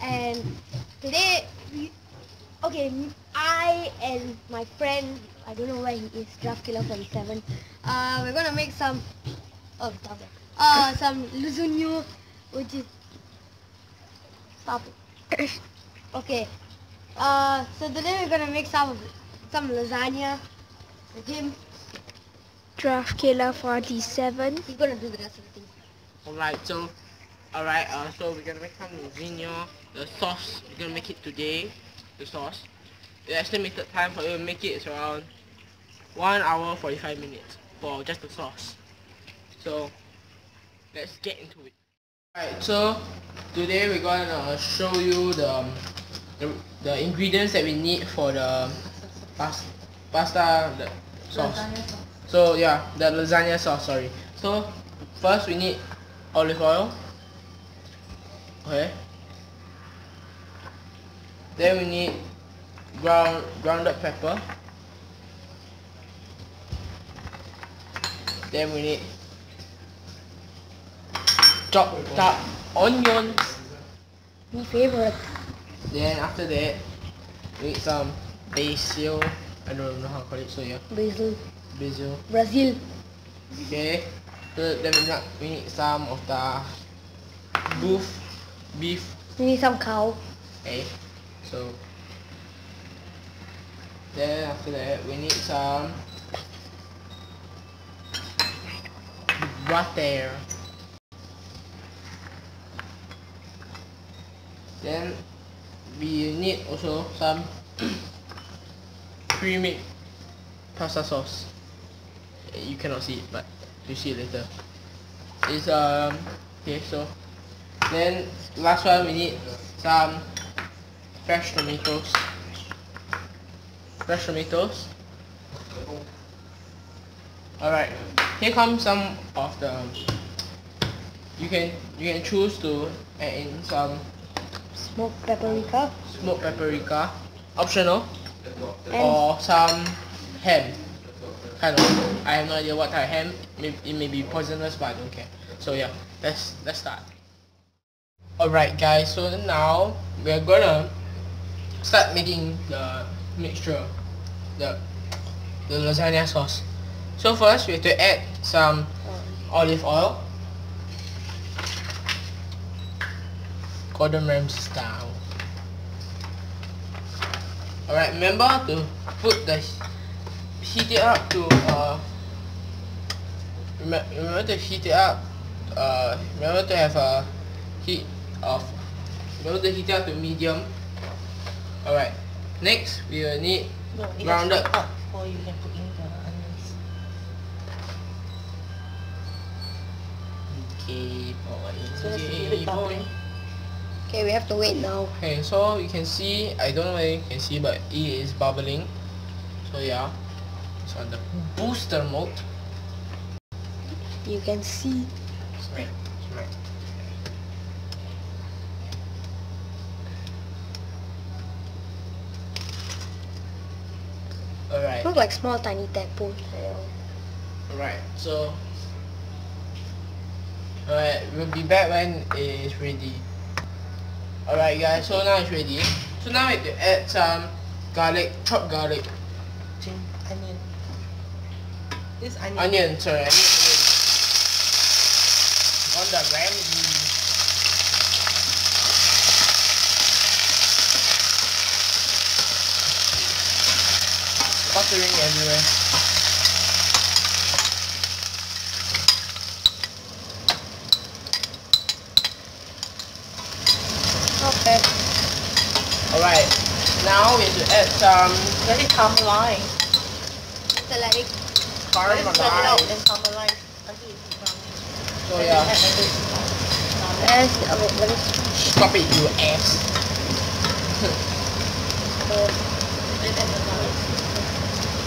and today we okay I and my friend I don't know where he is DraftKiller 47 uh we're gonna make some oh stop it uh some lasagna which is stop it. Okay uh so today we're gonna make some some lasagna with him. DraftKiller 47. he's gonna do the rest of the things Alright, so alright, uh, so we're gonna make some lasagna. The sauce, we're gonna make it today. The sauce. The estimated time for you to make it is around one hour forty five minutes for just the sauce. So let's get into it. Alright, so today we're gonna show you the um, the, the ingredients that we need for the pas pasta the sauce. So yeah, the lasagna sauce. Sorry. So first we need olive oil. Okay. Then we need ground grounded pepper. Then we need chopped up onions. my favorite Then after that, we need some basil. I don't know how to call it. So yeah, basil basil. Brazil Okay. So then we need, we need some of the beef beef. we need some cow Okay. So then after that we need some butter. Then we need also some pre-made pasta sauce. You cannot see it, but you see it later. It's um okay. So then last one we need some fresh tomatoes. Fresh tomatoes. Alright, here comes some of the um, you can you can choose to add in some smoked paprika smoked paprika, optional, and or some ham. Kind of. I have no idea what type of ham. May- It may be poisonous, but I don't care. So yeah, let's let's start. Alright guys, so now we're gonna start making the mixture, the the lasagna sauce. So first we have to add some olive oil. Gordon Ramsay style. Alright, remember to put the heat it up to uh remember, to heat it up uh remember to have a heat of remember the heat up to medium alright next we will need No, it Grounded. has to be hot before you can put in the onions. okay boy So let's okay, boy. bubbling. okay we have to wait now okay so you can see I don't know whether you can see but it is bubbling so yeah it's on the booster mode you can see right right Alright, look like small tiny tadpoles alright, so Alright, we'll be back when it is ready. Alright guys, so now it's ready. So now we have to add some garlic, chopped garlic. Jim, onion. This onion. Onion, sorry, onion. On the Ramsay. Buttering everywhere. okay Alright, now we have to add some let it caramelize. So let it caramelize. Spread it out and caramelize until it's brown. So yeah. Add a bit. Let okay me stop it you ass. garlic. Then add the garlic.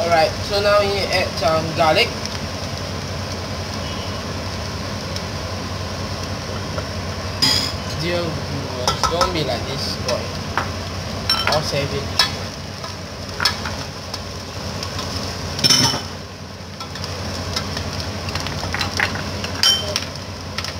Alright, so now we need to add some garlic. Dear viewers, don't be like this boy. I'll save it.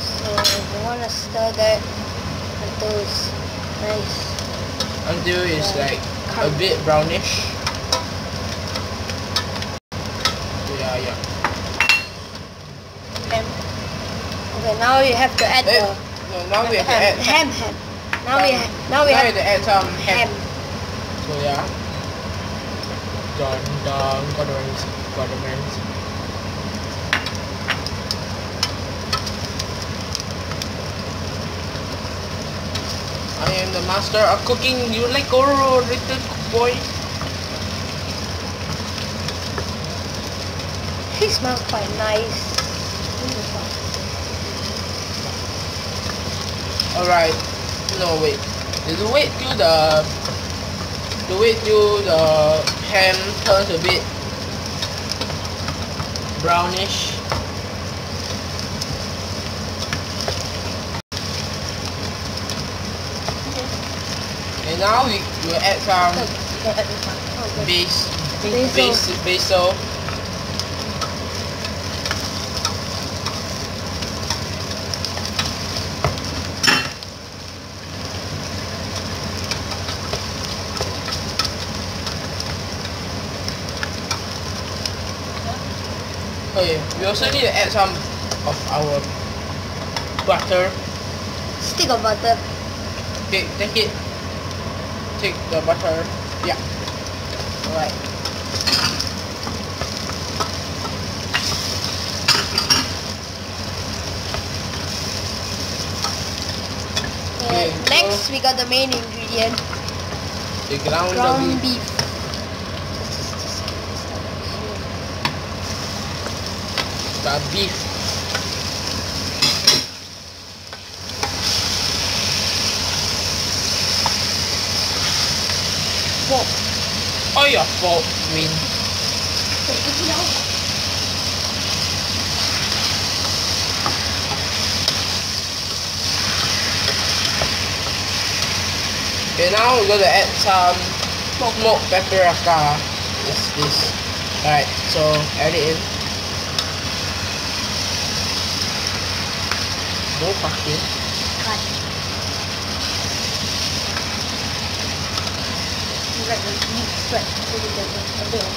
So you want to stir that until Tomatoes. Nice. until it's like a bit brownish. Yeah, yeah. Ham. Okay, now you have to add the no, now we have to add ham ham. Now we have now we have to add some ham. ham. So yeah. Dun dun condiments, condiments. I am the master of cooking. You like Goro, little boy. He smells quite nice. Alright. No wait. The wait till the the wait till the ham turns a bit brownish. And now we will add some You can add this one. Oh, base Basil. basil. Oh, okay, we also need to add some of our butter. Stick of butter. Okay, take it. Take the butter. Yeah. Alright. Okay, next we got the main ingredient, The ground, ground beef. beef. The beef. Fault. All your fault, Win. Okay, now we're gonna add some smoked paprika. This, this. Alright, so add it in. No fucking. You like the meat sweat. So you get a bit of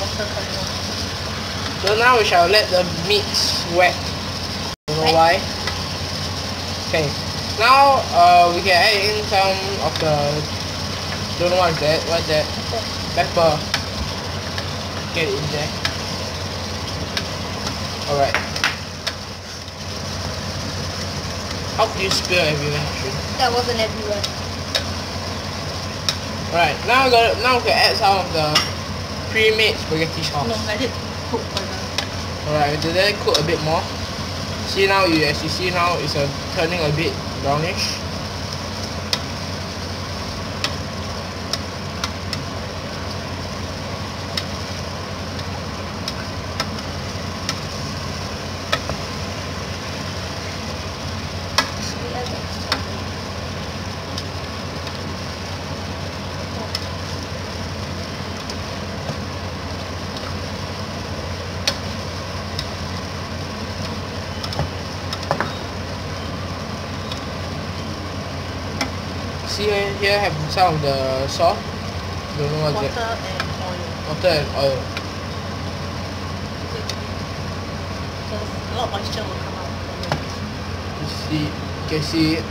water coming out. So now we shall let the meat sweat. Don't know why. Okay. Now uh we can add in some of the don't know what is that. What's that? Pepper. Get it in there. Alright. How could you spill everywhere? Shun? That wasn't everywhere. Alright, now we're gonna now we're gonna add some of the pre-made spaghetti sauce. No, let it cook further. Alright, to let it cook a bit more. See now, you as you see now, it's uh, turning a bit brownish. See here, have some of the sauce. Don't know what's Water that. and oil. Water and oil. Because a lot of moisture will come out. You see, you can see it.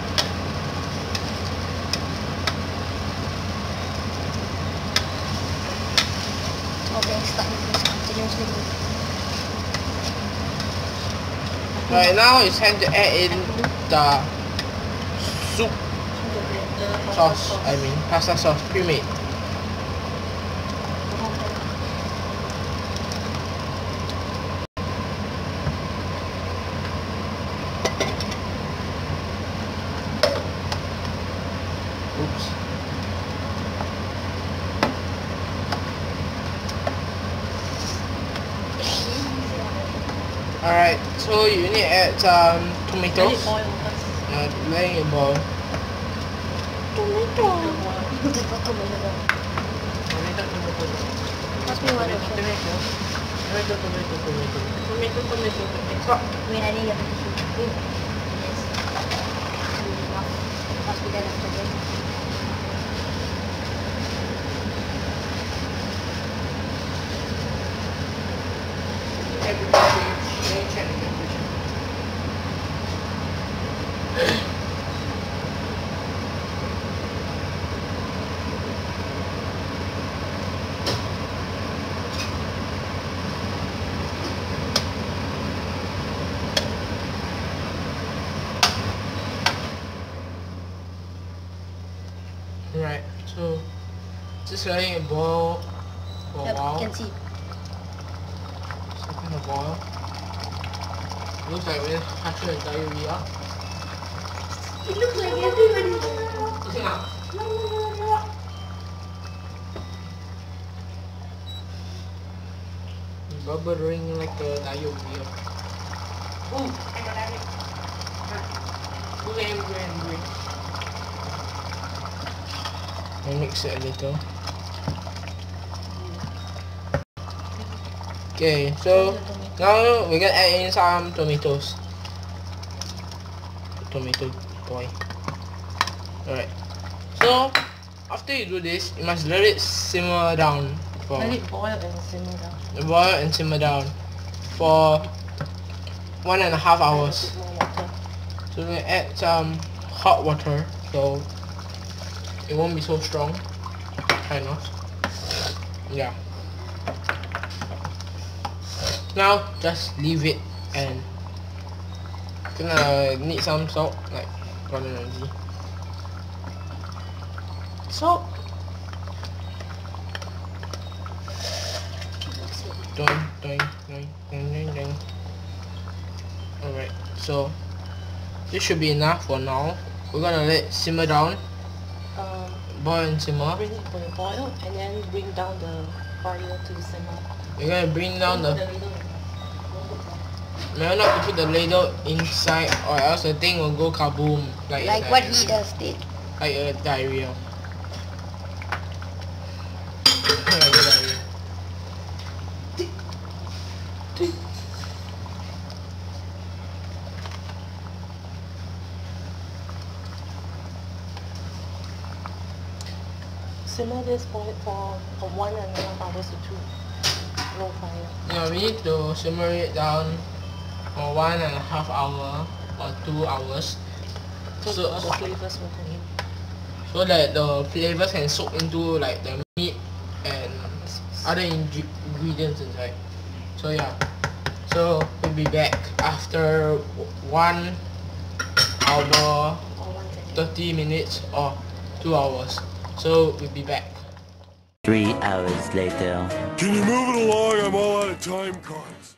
Okay, start with this continuously. Right now it's time to add in the soup sauce. I mean pasta sauce pre-made. Oops. Alright, so you need to add some Let tomatoes. it boil first. Uh, letting it boil. Mira, niña. Yes. Hospital after this. Just letting it boil for a Yep, while. you can see. Second of all, looks like we're having a diarrhea. It looks like everybody's. Yeah. Bubbling like a diarrhea. Ooh, I'm alive. Green, green, green. I mix it a little. Okay, so now we're gonna add in some tomatoes. Tomato boy. Alright. So after you do this, you must let it simmer down for Let it boil and simmer down. boil and simmer down for one and a half hours. So we're gonna add some hot water so it won't be so strong. Kind of. Yeah. Now just leave it and gonna need some salt like Gordon Ramsay. Salt. Doing, doing, doing, doing, doing. Alright, so this should be enough for now. We're gonna let it simmer down, Um, boil and simmer. bring it to the boil and then bring down the fire to simmer. We're gonna bring down the. Put ladle. Remember not to put the ladle inside, or else the thing will go kaboom like Like what he diarrhea. does did. Like a diarrhea. like diarrhea. Simmer this boil for from one and a half hours to two. Low fire. Yeah, we need to simmer it down for one and a half hour or two hours, So, So- the flavors will come in. so that the flavors can soak into like the meat and other ing- ingredients inside. So yeah, so we'll be back after one hour, Or one second. 30 minutes or two hours. So we'll be back. Three hours later. Can you move it along? I'm all out of time cards.